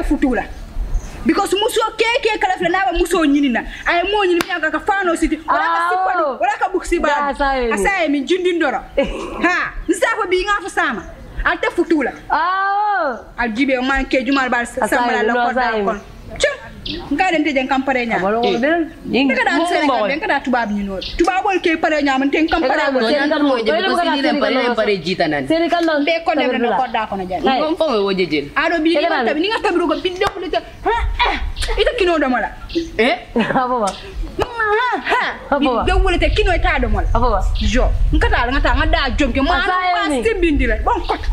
ke futula because muso keke kalafila naba muso ñinina ay mo nyini mianga ka fano siti. Wala ka sipano wala ka buksi ba asaye. Mi jindi ndoro. Ha nsafo bi nga fa sama. Al te futuula ah al gibe man ke jumal bal sama la ko da kon nka den te jeng kam pare nya abalo ko del jeng ka da senegal den ka da tubab ñu non tubabol ke pare nya man ten kam pare mo nya mo je ko sini le pare pare jita nan senegal non be ko dem na ko da ko na jeng ngom fo wo je jeng ado bi ni ta bi ni nga tabru ko bi de ko te ita kino do mala eh? Ababa dowolete kino e taɗomol jo nkatala ngata nga da jomke ma pa simbindire ɓon kota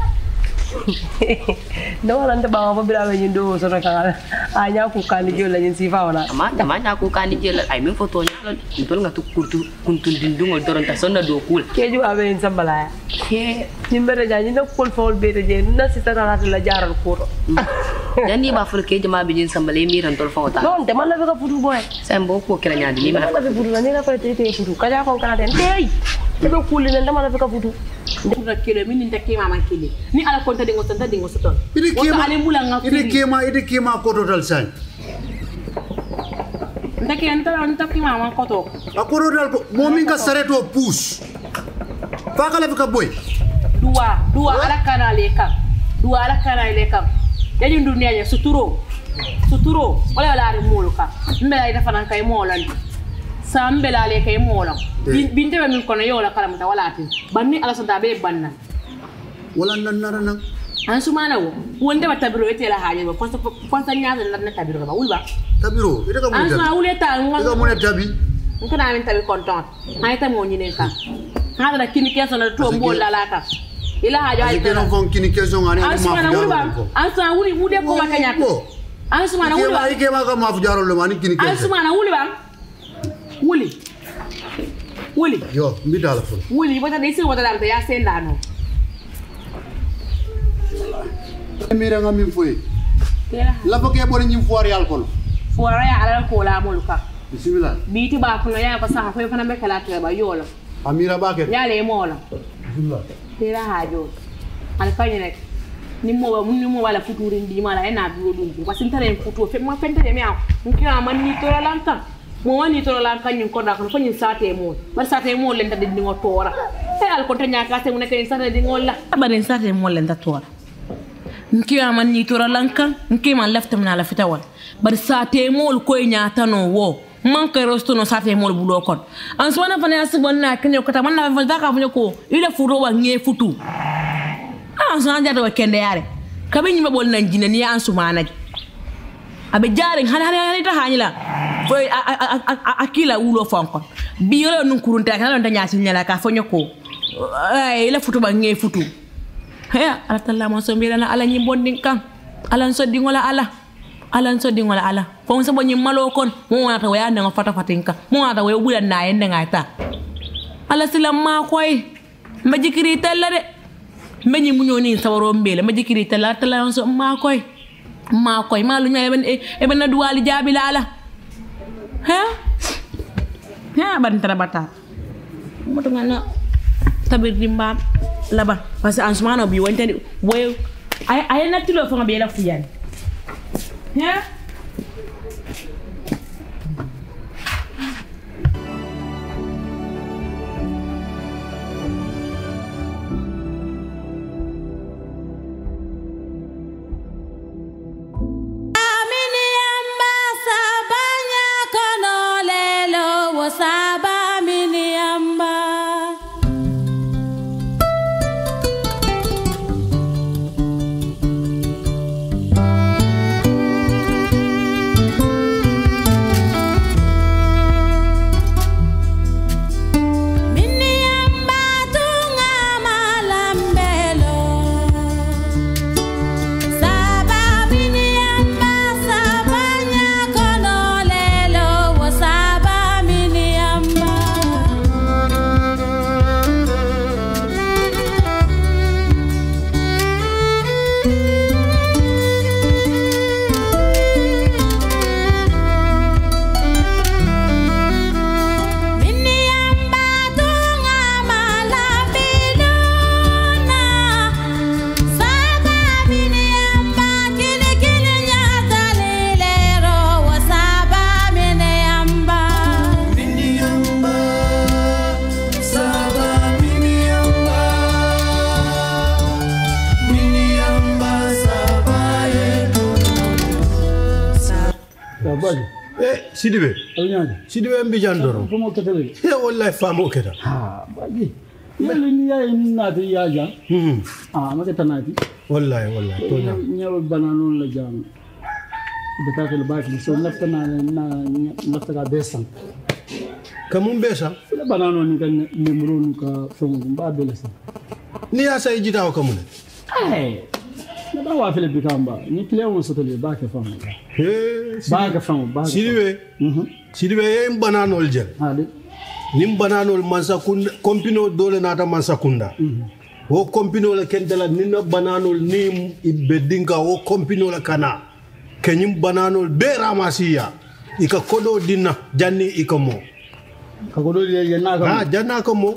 ndoona nte ɓawa fo ɓiraɓe ñin ɗo soto kaga a ñakukani jolla ñin sifa wona ama dama ñakukani jolla ay min fo toña ntol nga tu kurtu kuntun dindungol doron ta sonna do kul. Keju abe in sambala. Ke Nimbere ja nyindo kul fol be je na sita na la jaral ko. dan ni ba fur ke jama bi jin sambale mi ran tol. Non te man la ka futu boy. Sen bo ko kila nya ni Ni mana. la be futu ni la fa te te futu. Kaja ko kana den. Tei. Te be kul ni ndama la ka futu. Ndura kilo min nta kema man kili ni ala konta dingo santa dingo soton Idi woto kema, firi kema, idi kema san. Nta ke nta nta kema man koto A kototal ko, momin ka sareto push. Faka la fika boy. duwa duwa ala kana le kam duwa ala kana le kam yaji dunia ya suturo. Suturo. Wala wala ari mulu ka. Mbela ida fanan kay molan sa mbela le kay molan Eh. binte be min kono yola kala mata wala tin banni ala santa be banna. Wala nan nara nan. an sumana wo wonde ba tabiro ete la haje ba konsa konsa nyaza na tabiro ba wulba tabiro ite ka mun an wule ta ngon ka mun tabi nkana min tabi konton. Ha ita mo nyine ka ha da kini kesa na to mbo lalaka. Ila haja ha ita non fon kini kesa ngani an sumana wulba an sumana wuli wude ko maka nyaka. an sumana wulba ike ma ka ma fujaro lo mani kini kesa an sumana wulba wuli wuli yo mbidala fon wuli wata de isi wata da ya senda no Mira nga min foye. La fa ke bori nyim foire alcool. fuara ya ala ko la moluka. Bismillah. biti ba kuno ya ba sa ko fana be kala to ba yola Amira ba ke. ya le mola. Bismillah. kela hajo. Al kanye nek ni mo mun ni mo wala futuri ndi mala ena bi dum ko sin tare futu fe ma fenta de mi am nkira man ni to la lanta mo wani to la lanka nyin ko da kan ko nyin sate mo bar sate mo len tade di ngo tora e al ko tanya ka se mun ke sate di ngolla barin sate mo len ta tora nkira man ni to la lanka nkima lafta mun ala fitawal bar sate mol ko nya tano wo. Man ka rosto no sate mol bulo kon. An so na fana asibon na kenyo kata man na fa ka fanya ko ile furo wa nye futu. An so an jata wa kende yare. Kabe nyima bol nan jina ni an sumana abe jare han han han ta hanila fo akila ulo fonkon bi yoro nun kurunta kan ta nyasi nyala ka ko. La futu ba nge futu haya ala talla mo so mbira na ala nyi bondin kan ala so dingola ala. Ala so dingola ala. Fon so bonyi malo kon mo wana ta waya nga fata fatinka mo wana ta waya bulan na yende ngata ala silam ma koy mbajikiri talla de. Mbe ñi muñoo ni sawaro ma jikiri tala tala on so ma koy ma koy ma lu ñay ben e na duwali jabi la ala. Ha ha ban tara bata. Mo to ngana tabir dimba laba parce en ce moment bi wonte way ay ay na tilo fa be la fuyan. Ha Amini e sidibe alñaade sidibe mbijan doron fomo ketele e wallahi famo keta ha baji yalla ni yaye ni naati yaaja Hmm. ah ma keta naati wallahi wallahi toña ñawo bana non la jam. Betatele baaki so lafta na na lafta ka be san kamum be sa ila bana non ni kan nemro nu ka fongo ba bele san ni ya say jitaw kamune ay na ba wa fele bikamba. Ni client won sotole ba ke fongo he ba ke fongo ba ke sidibe mhm sidibe ye bananol jel. Ha de nin bananol mansakunda kompino dole nata mansakunda. Wo kompino la kentela nin na bananol ni be dinka wo kompino la kana kenyim bananol be ramasiya ika kodo dinna janni ika mo. Ka ko do le na ha ka janna ka mo.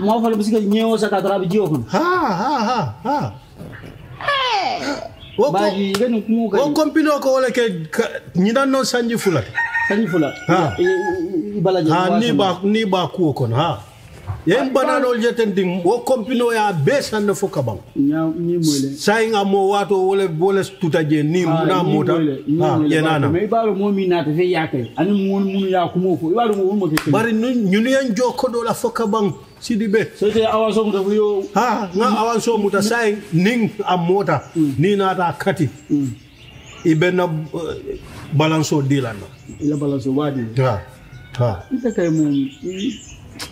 Mo fa bisika ñewo sa ka tara bi jiyo kon ha ha ha ha baji gani kumu wo ka kompino ko wala ke ñinan non sanji fulate sani fula Ha. bala je ha ni ba ni ba kuwo kono ha. Yen bananol jeten dim wo kompino ya be sanne fo moyle sayin a mo wato wole wole tuta je ni na mota. ha yenana mais baro mo mi nata fe yakay ani mo munu ya kumo ko baro mo mo ke bari nun- ñun yen joko do la foka bang sidiɓe sote awa som ta yo. Ha na awa somuta say e ning a mota. Mm. Ni nata kati. Mm. E I benna eh, balance o dilanna ila e balance o waadi ha ha. Ita kay mum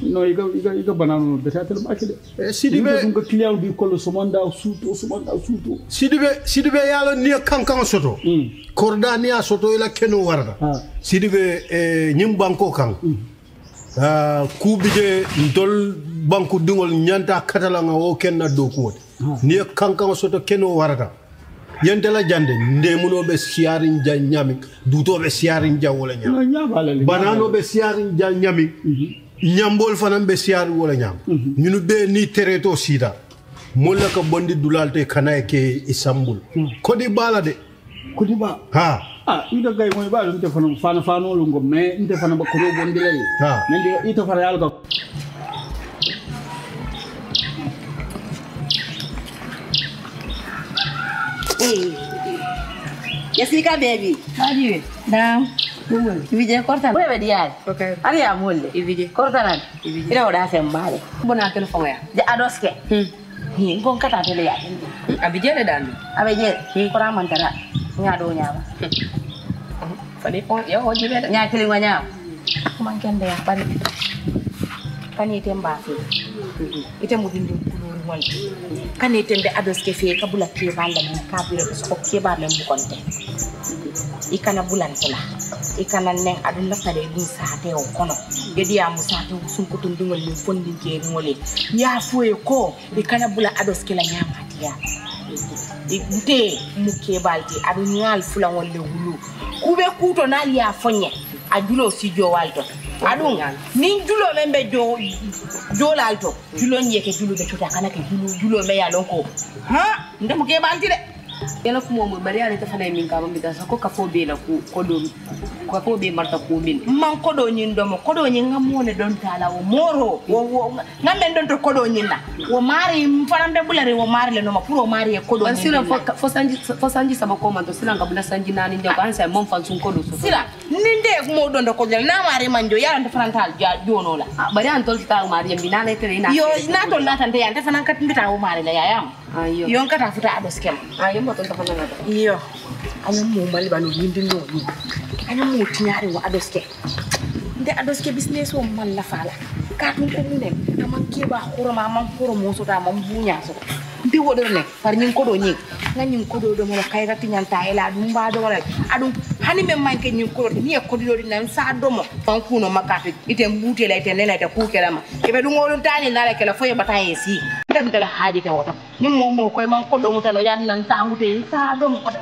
non iga iga iga banano beta tel baki de eh, sidibe ko client bi kollo somonda suuto somonda suuto sidibe sidibe yalo ni kankan soto. Mm. Korda ni a soto ila keno warda. Sidibe e eh, nyimbanko kan. Kuubije ntol banku dingol ñanta katalanga wo kenna dow kuwote ni ye kankaŋo soto keno warata yentela jande ndemunoɓe siyarin ja ñami dutoɓe siyarin ja wala ñam no nya bala le bananoɓe siyarin ja ñami ñambol fanan ɓe siyari wala ñam ñunu ɓe ni tereto siida molla ka bondi dulalte kana ke isambul kodi bala de kudi ba ha ah ita gay mo ba dum te fana fana fana lu ngom mais inte fana ba ko bon dilay Ha. men di ita fara yalga Jessica baby. Ajiwe. Naam. Dumul. Vije kortan. Wewe diari. Okay. Ari ya mulle. Ivije. Kortanan. Ivije. Ina wada fe mbale. Bona kel fonga ya. Je adoske. Hmm. Ni ngon kata tele ya. Abije le dan. Abe je. Kora mantara. Nya do nyawa. Fani fon ya ho jibe da. Nya kili wanya. Kuma kende ya bari. Kani temba fi. Ite mu dindi kuluri wal. Kani tembe adoske fe kabula ke banda mun kabira ko ke ba men bukonte. ikana bulantela ikana nen aɗum naftade ɗum sate o kono yediyamu sate o sunkotun ɗugol min fondinkerimole ya foye ko ikana bula aɗos kela ñamatiya nte mu kebalti aɗum ñal fulaŋolle wulu kuɓe kuto nali ya foñe a julo si jowal to aɗum nin julo men ɓe jo jolal to julo ñiyeke juluɓe cota kana ke julo me yalon ko ha ndemo kebalti de yala fumo mu bari ale ta fana ye min k'a ma bita sa ko kafo b'e la ko ko do kafo b'e marita ko min man kodo do ɲin dɔ ma ko do ɲin ne dɔn t'a la o moro. Wo wo ŋa mɛn dɔn to kodo do na. O maari n fana bɛ bulare o le nɔma pour o maari ye kodo do na. sira fo sanji fo sanji saba ko to. Sila ka bula sanji naani jɛ ko an ah. mɔn fan sun kodo so. Sira ni de ye kuma o dɔn to kodo n'a. Maari man jo yala n fana t'a ja la. Ah, bari an tol ta maari ye bi n'ale tere na yo n'a tol n'a tante yan tɛ fana ka tun bɛ taa o maari la yaya ma iyo nkatafuta adoskema iyo. Anyamu mali bano yindi noni. Anyamu tinyari wa adoske nde adoske business wo man la fala. Katun ko munem aman keba horoma man horomo so ta man bunya so nde wodo ne. Par nyin ko do nyi. Nga nyin ko do do mo kay ga tinyan ta ela dum ba do wala adu hani me man ke nyin ko do ni e ko do din sa do mo. Fan kuno makate ite mbute la ite nena ite ku kelama ibe dum wolun tani na la kala fo e bataye si. ɗum kadi haaju te woto min momo koye makko ɗum tano yannan sangude sa ɗum oɗa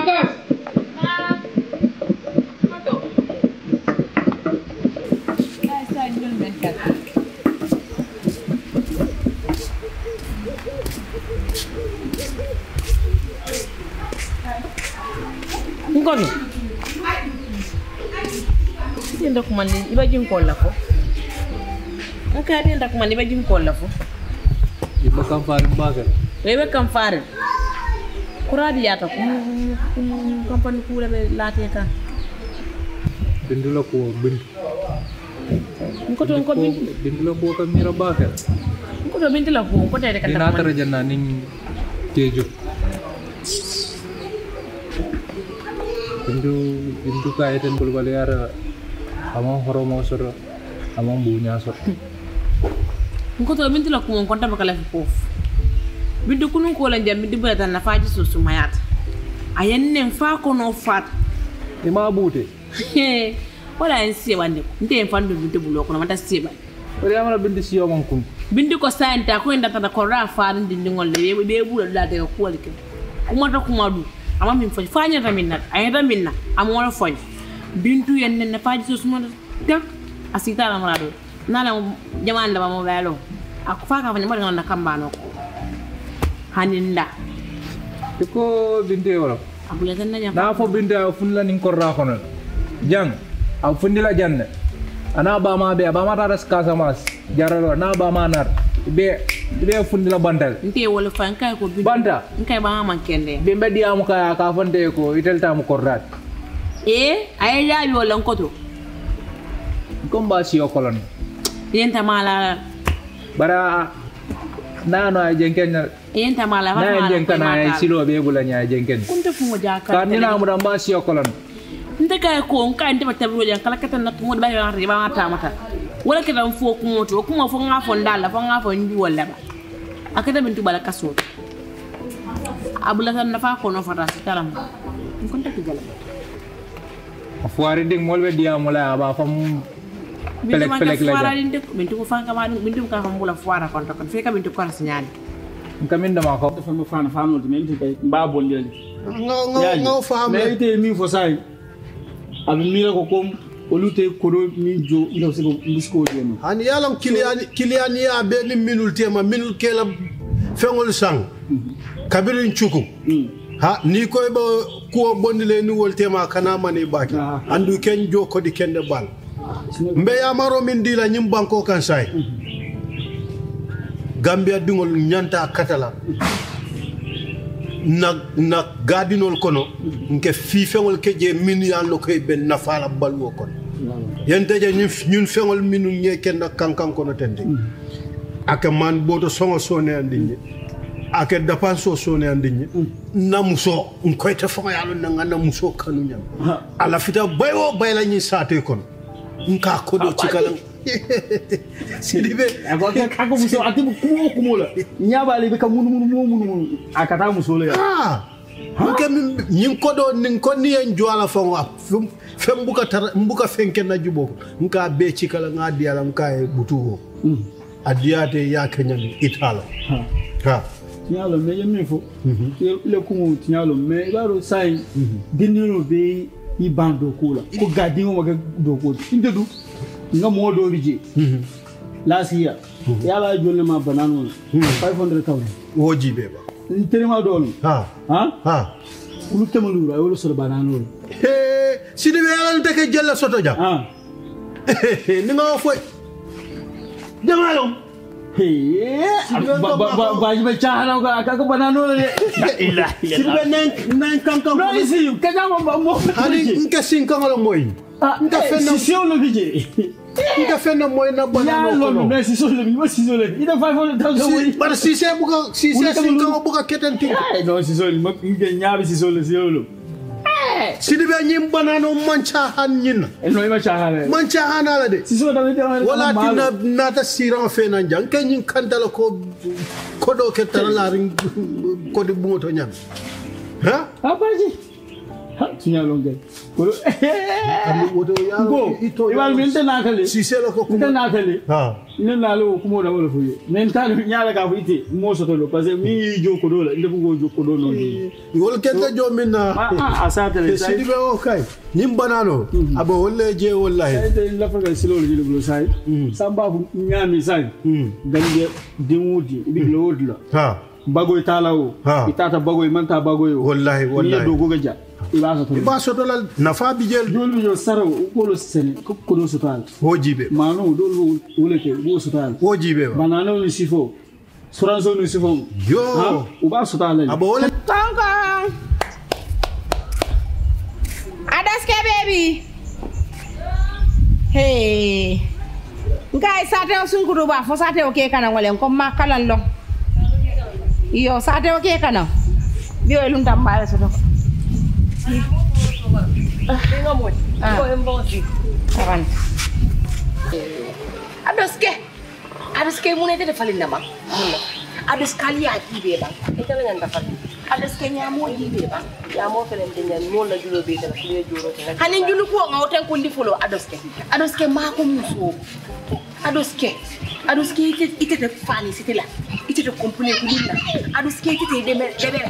Ngono. Nenda kumani iba jinkola ko. Aka nenda kumani un jinkola ko. Iba kamfarin bagal. Iba kamfarin. Kam faare kuradi yata kum kum compagnie kuule ɓe laate kan bindula ko bindu ko bindula ko mira bakal ko janna nin tejo bindu bindu ka eten bul bal yara amon horomo soro amon bunya konta bakala fi bidde kunun ko lan jam bidde bata nafaji so sumayat ayan nen fa ko no fat ni ma bute wala en se wande nte en fandu bidde bulo ko mata se ba wala amara bidde si yomon kum bidde ko santa ko en data ko ra fa ndi ngol le be be bulo la de ko walke kuma ta kuma du amma min fa fanya ta minna ayan ta minna amma wala fanya bintu yan nen nafaji so sumayat tak asita la marado nala jamani la bamobalo akufaka fanya mwana na kambano ko. Haninda ko binde wala? Abuya tan na na fo binde funla nin korra kono. Jang a fundila janne ana ba ma be ba ma tara kasamas jaralo na ba ma nar be be fundila bantal nte wala fa kai ko bintu banta nkai ba man kende be mbedi am ka ka fonte ko itelta mu korrat e ay ya yo lan koto komba siyo kolon. Yenta mala. Bara nano ay jenken na yenta mala na mala jenken na ay silo be bula nya jenken kunta fu mo jaka kan na mu dan ba siyo kolon nte kay ko nka nte mata bula wajen kala kata na tumo ba ya riba mata mata. Wala kita fo kumo to kuma fo nga fo ndala fo nga fo ndi wala ba akata bintu bala kaso abula tan nafa ko no fata sitaram kunta tigala afuari ding molbe dia mula ba fam pelek pelek la dinde bintu ko fanka ma bintu ka fam bula fara kon to kon fe ka bintu ko sinyani kamin da ma ko dafa fana fana wala men tay ba bolle faham mais ite min fo sai abi mira ko kom olute kodo min jo ndo se ko musko yalam kiliyani kiliyani ya be ni minul tema minul kela fengol sang. Kabirin chuku ha ni koy ba ko bondile ni wol tema kana mani baki. Ah. andu ken jo kodi kende bal. Mbe ya maro min dila nyim banko kan say gambia diŋol ñanta katala. Na na gadinol kono nke fi ke keje min yan lo koy ben nafala balwo kono. Yente je ñun feŋol minu ñe kenna kankan kono tende. Ake man boto soŋo sone andinye. Ake dapanso sone andinye. Na muso nkoyte faŋo yalo nanga na muso kanu ñam ala fita bayo bayla ñi sate kono. Nka kodo cikalan silibe abaka muso ati kumo kumo la. Nyaba le beka munu munu munu munu akata muso la ah ko do nin ko ni en jwala fo wa fem buka tar mbuka fenken na jubo. Nka be cikala nga diala nka e butugo. Mm. Adiate ya kenyan itala ha. Ha. Tiɲalo mɛ ye min fo ile mhm. kumo tiɲalo mɛ i b'a dɔn san ye i ban dɔ ko la. Ko gadenw ma kɛ dɔ nga moo doo bi jee last year. Mhm. Yàlla a jolli ma banaan na mhm. five hundred thousand. Wo jiibee ba. Nterima doolu ha. Ulu temaluru ay wolu solo banaan wolu si dibe yàlla nu teke jella soto jam ni nga wo foy jamaalom baji be cahana ko akako banano le ila ila sirbe nen nen kan kan no isi kaja mo mo ani nka sin kan lo moy ah nka eh, fenno si si on lo bije nka fenna moy na ya banano lo kono. mais si so le bije si so le. Ida 500000 Si- woni bara sise buka sise Wuli kama sinkango buka keten tinko eh no si so le ma nge nyaabi si so le si lo sidibe ñim banano manca han ñinna e no ima chahana manca hanala de. Si so da be wala tina nata siran fe nan jang ke ñin kantala ko kodo ke tara la ring kodi bungoto ñam ha? Ha baji ha signal long jai kolo go ibal min te nakale si se la ko ko te nakale ha ne nalo ko mo da wala fuye nen ta nyaala ka fuite mo so to lo parce que mi jo ko do la ndef go jo ko do no ni wol ken ta jo min na a sa tele sai. si be o kai nim banano abo wolle je wallahi sai te la fa ga silo ji lo sai. Samba fu nyami sai? Gande dimudi bi lo wodla ha bagoy talawo itata bagoy manta bagoy wallahi wallahi ni do go ga ja iba sotolal nafa bijel o mi yo saro kolo sen kodo sutal. Wo jibe mano dol wulete wo sutal. Wo jibe banano ni sifo. Suranzo ni sifo. Yo. Uba sutal abo wole tonko. Adaske baby. Hey. Ngai sate o sunkudu ba. Fo sate o ke kana wale ko makalan lo. Iyo sate o ke kana biyo lum tambare sotoko Ah. Awan. adoske adoske mun ite falin nama ados kali ya ki be ba ite la nyanda falin adoske nya mo di be ba ya mo felen de nyan mo la julo be dala kuye juro te hanin julu ko ngaw tan ko ndi folo adoske adoske ma ko muso adoske adoske ite ite te fali site la ite te compone ko dinna adoske ite te de de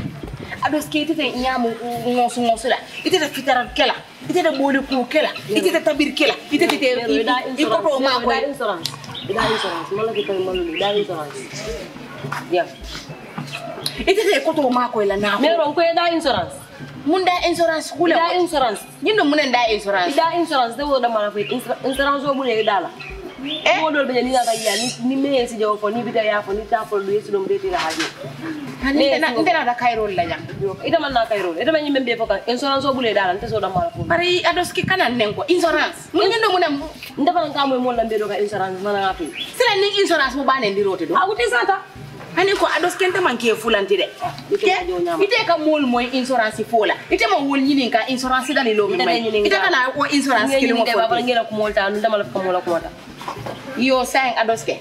te nyamu ngosu ngosu la ite te fitara kela. Ite te boli ku kela. Ite te tabir kela. Ite te te iko to ma ko insurance. Ida insurance. Mala kita malu ida insurance. Ya ite te ko to ma ko la na mero ko ida insurance. Mun da insurance kula ida insurance. Ñindo mun da insurance. Ida insurance. De wo da mala insurance o bule dala eh? Mo dol be ni da ya ni. Me si jaw fo ni bita ya fo ni ta fo do yesu dum de haje ntena da kairol la jang ita man na kairol ita man nyimbe befo kan insurance o bule dalan teso da mala ko bari ados ki kanan nen ko insurance mun nyendo mun nda ban ka moy mon la mbedo ka ni insurance mo banen di rote do a wuti santa hani ko ados kenta ke fulanti de ite ka mol moy insurance fola ite ma wol nyini ka insurance dali lo ko ngi ko mol ta nda mala ko mol ko ta yo sang ados ke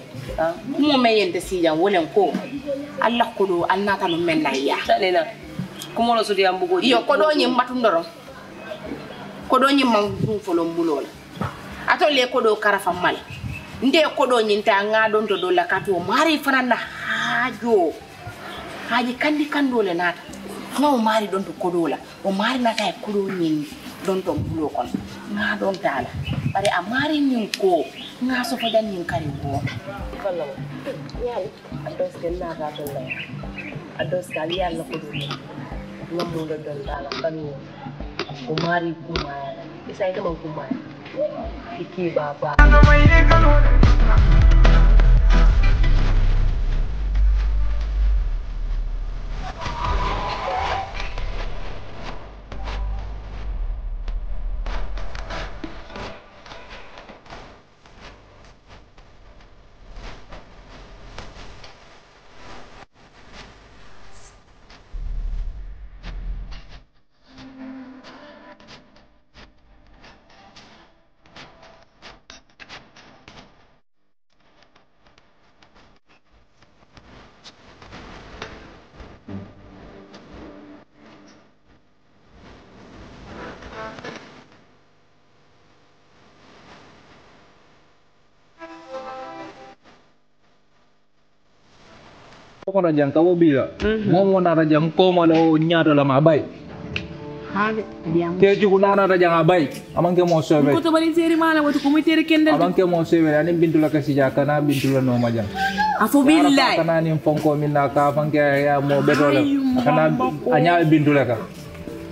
mo me yente sijan wolen ko. Allah ko do annata no men na ya. Salena ko mola so diam bugo iyo ko do ñim matu ndorom ko do ñim man dum folo mbulo la. Ato le ko do karafa mal. Nde ko do ta nga don to do la kato mari fana na hajo. Haji kandi kando le nata nga o mari don to ko do la. O mari nata e ko do ñin don to mbulo kon. Nga don tala bari a mari nyi ko nga fa dan ñin kari ko falla yalla ados ken na ga to la ados kali yalla ko do ngam do don dala kan ko mari kumaya isa ita man kumaya iki baba ko na jang kawo bila mo mo na jang ko mo lo nyato la mabay hade diam. Te na na jang abay amanke mo sobe ko to bari seri mala wati ko mi tere kendel amanke mo sobe ani bintu la kasi jaka na bintu la no majang afo billahi kana ni fonko min na ka fanke ya mo betole kana anya bintu la ka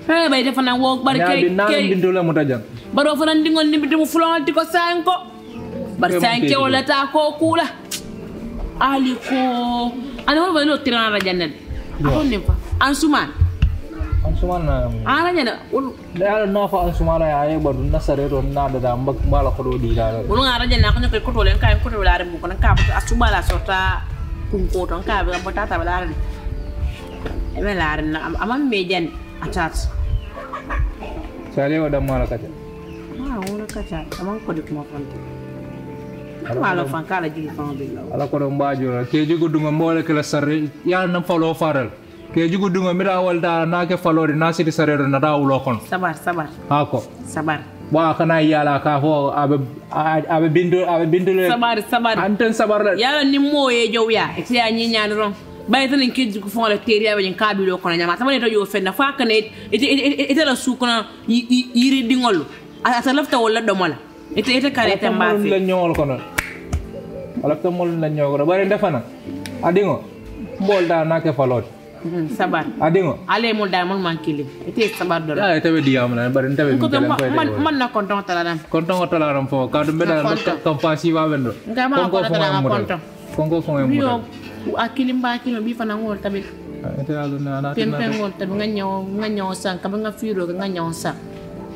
he bay defana wo bari nya ke na ke bintu la mutajang baro fana ndingol ni bitum fulonti ko sanko bar Ke mo sanke wala ta ko kula ali ko ani wala lo tirana jannat akon ne fa an suman. An sumana ala nyana wol da ala no fa an sumana ya ay badu na sare do na da da mbak bala ko do di da wol ngara janna ko nyoy ko to len kay ko to la rebu ko nan ka ba asubala sota kun ko ton ka ba ta ba la e be la ren amam me jan atat sale wa da mala kata ma wala kacha amam ko dik mo wala fan kala jigi fan bi law ala ko do mbajo. Ke jugu dunga mbole kala sarre ya na falo faral ke jugu dunga mira walda na ke falori na siti sare do na da kon. Sabar sabar. Hako. Sabar. Wa kana yala ka fo abe abe bindu abe bindu le. Sabar sabar. Anten sabar la yala ni moye jow ya. E tiya ni nyaani ron. Bay tan ki ko fon la teri abe ka bi lo kono nyama tamane to yo fenna fa kana ite la su kono yiri dingol. Ata lafta wala do mala ite ite kare te mba mbafi la kono ala to mol la ñogoro bare defana adingo? Mbol da na ke falot sabar. Adingo? Ale mo da man man kili ite sabar do ya tabe diam na bari tabe ko mi kala ko man man na konton tala dam konton ko tala ram fo ka dum beda kam fasi wa bendo. Nga ma ko tala na konton. konko fo mba kilo bi fana ngol tamit ite alu na na pen pen ngol tamit nga nyaw nga nyaw san ka nga firo nga nyaw san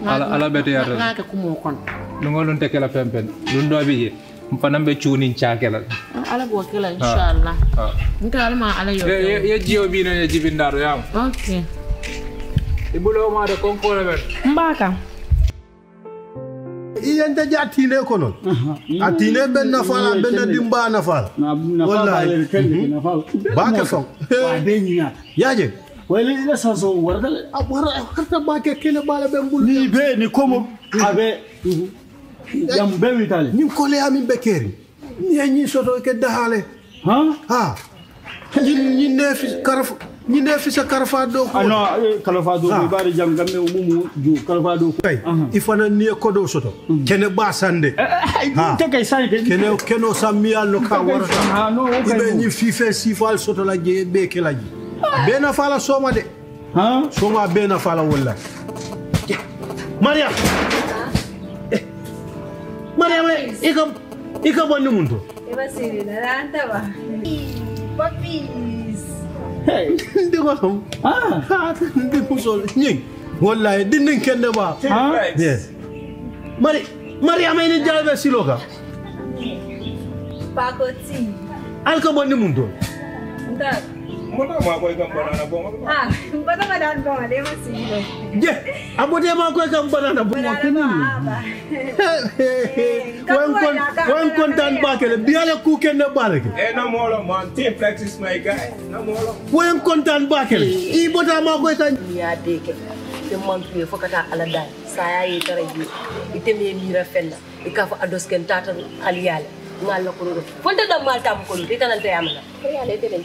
Ala- ala bete yata. nga ka kumo kon. Lu ngolon tekela pempen lu ndo bi je mfanam be chuni chakela ala go kila inshallah. Ha nka ala ma ala yo ye jiyo bi no ye jibindaro yam okay ibulo ma de konko le ben. Mbaka. Iyanta ja tine ko non a ben nafala ben dimba nafala na na fa Wallahi. ba na ka son. yaje. Wala ila sa so warda a wara harta ba ke kene bala ben bul ni be ni komo. Abe jam be witale ñin kole amin be keri. Ni ñi soto ke dahale. Ha? Ha? Ñin ñin ne fi karaf ñin ne fi sa karafa do ko ano kalafa do Ah. be bari jam gamme mumu ju kalafa do ko. Ifana ni ko do soto. Kene ba sande. Ha. te kay ke kene keno sammi allo ka warata ha no o ibe kay ñi fife sifal soto la je be ke la ji be na fala soma de. Ha? Soma be na fala wala maria Puppies. hey ndi ko tom ah ha ndi musol ñing wallahi dindin kende ba. Ha? Yes. Mari maria me ni jarabe siloka Pakoti. alka bonni mun to Entar. mona ma ko kam banana bo Ah, bata ka dan ba de ma siri. je abote ma ko kam banana bu Banana ba aba. wan kon wan kontan ba kele biale ku kende ba ke eh no molo man team is my guy no molo wan kontan ba kele. I bota ma tan ya deke te man tuye fo kata ala dai saya yi tara yi ite me mira fenna ika fa ados ken tata aliyale ngalla ko do fonta da mal tam ko do tan ta yamna ko ya le den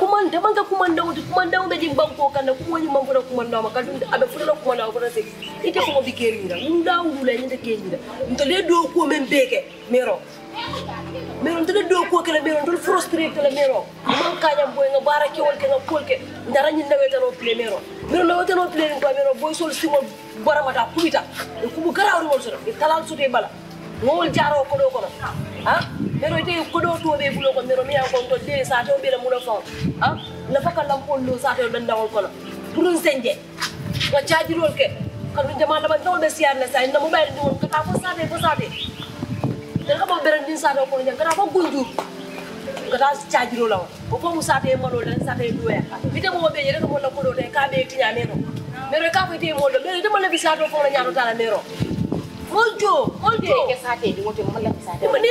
kumanda banga kumanda wuti kumanda wunde jing bang ko kanda kumo nyuma ngura kumanda ma kadu abe fulala kumanda ko rase ite ko bi kerira munda ngula nyinde kerira ntole do ko men beke mero. Mero ntole do ko kala mero ntole frustrate kala mero. Man kanya boy nga bara ke wol nga kol ke ndara nyinde wetano play mero. Mero na wetano play ko mero boy sol simo bara mata kubita ko bu garawri wol so def sote bala ngol jaro ko do kono. Ha? Mero ite ko do to be bulo ko mero mi an ko to de sa to be la mulo fa ha? Na faka lam ko lo sa to dan dawol kono. Purun senje. Jaji rol ke. Kanu jama dama taw be siar na sa. Inda mobile ni won. Kata fo sate fo sate daga mo beren din sa do ko jang kata fo gunjur kata caji rol lawa ko fo mu sate mo do dan sate doya bite mo be ko mo la ko do de ka be tinya mero mero ka fo te mo do mero dama la bi sa do fo na nyaato tala mero Moljo Moljo. Ke sake ni wato mun lafi sake. Mun ni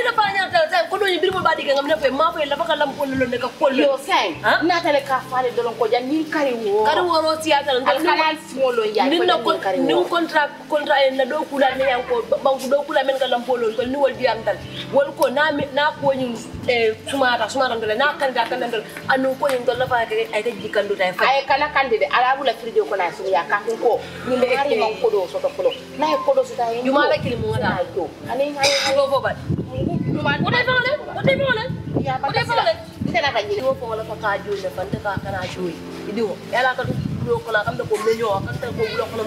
diga ngam na fe ma fe la baka ko lo ne ka ko yo sai na tale ka fale dolon ko jan ni kari wo. Kari woro tiyata al ndal kanal smolo ya nin na ni nin contrat contrat en na do kula ne yan ko banku do kula men ka lampolo ko ni wol diam dal wol ko na na ko nyin e sumata sumata ndal na kan da kan ndal anu ko nyin dal fa ke ay ka jikan do tay fa ay kana kande de arabu la frijo ko na su ya ka ko. Ni le hari man ko do so to ko na e ko do so ta yin la kili mo ngata. to. Ani ay ko fo ba juma o tay fa le o tay fa le ya ba o tay fa le ite na ka la ka jo le fa ka kana joy idi wo yala ka do ko la kam da ko menyo kan ta ko bulo ko mo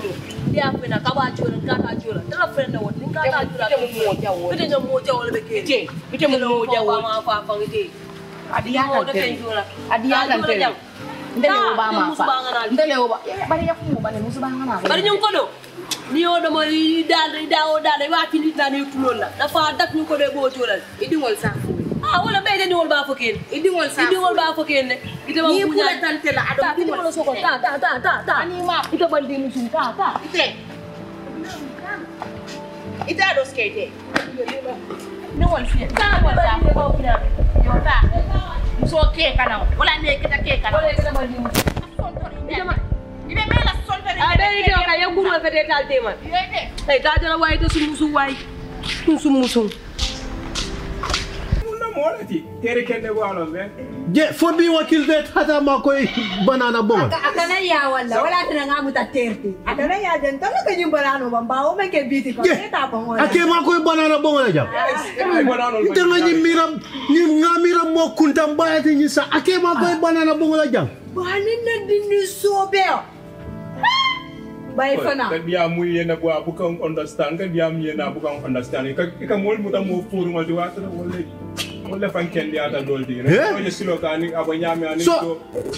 dia fe na ka ba jo le ka ta jo la ta fe na wo ni ka ta jo la ite mo mo mo jawo le be ke ite ite mo mo jawo ma fa fa adiya Mo kan jola adiya kan tere ndele Ta, o ba ma musu fa ba ngana. ndele o ba bari ya fu ba ne musu ba ngana fa bari ñu ko do ni o ɗomo dal ida o dal wa kilitnani tulolla dafa dak ñu ko de bo tolal idiŋol sa ah wala ɓeyde ndiŋol ba fo kene idiŋol sa idiŋol ba fo kene itama buña tante la aɗo idiŋol sokon ta ta ta ta ta anima ita bandi musum ta ta ite ite. Ita aɗo skate. Ndiŋol fiye ta wal sa fo ko kina yo ta muso ke kana wala ne kita ke kana wala kita bandi musum ibe mela sonto a be ite ka ya guru ka de tal te man yete ay ta jara way to su musu way tu su musu molati tere kende ko alon be je fo bi wakil de hata ma koy banana bongo akana ya walla wala tana ngamu ta terti. Akana ya den to ko nyum barano bamba o me ke biti ko je ta bongo ake ma koy banana bongo la jam. Ay banano ite nga ñi miram ñi nga miram mo kunta mbayati ñi sa. Ake ma koy banana bongo la jam. Bani na dindi sobeo bay fana kan dia mu yena ko bukan understand kan dia mu yena bukan understand. Ka ka mol mu ta mo furu ma di wata wala wala fan ken dia ta doldi ne Eh? ko je silo ka ni aba nyame ani so to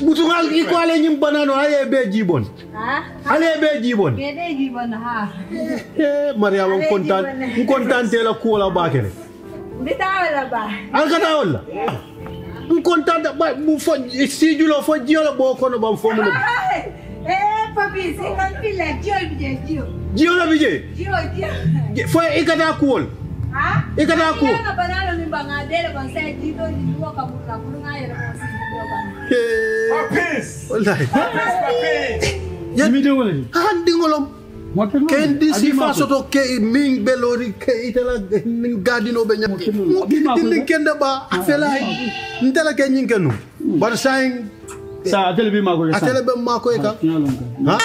butungal iko ale ñi banano ale be jibon. Ha ale be jibon. Gede gi bana ha. Eh mariama Ale kontan jibon. kontan te la ko la bakene bitawala ba an kata wala kontan ba bu fo si julo fo jiolo bo kono bam fo mun eh papi c'est kan fila jio bije jio jiolo bije jio jio fo ikata kuol ha ikata ku Nga banalo ni banga dele ban sai jito ni duwa kabula kulunga yere mo si duwa ban peace wallahi ya mi den wala ni han dingolom mo ken di si fa soto ke min belori ke itala min gadino be nyam ni kende ba afela ndela ke nyin kenu bar sain sa atele bi mako ka sa atele bi mako ka ha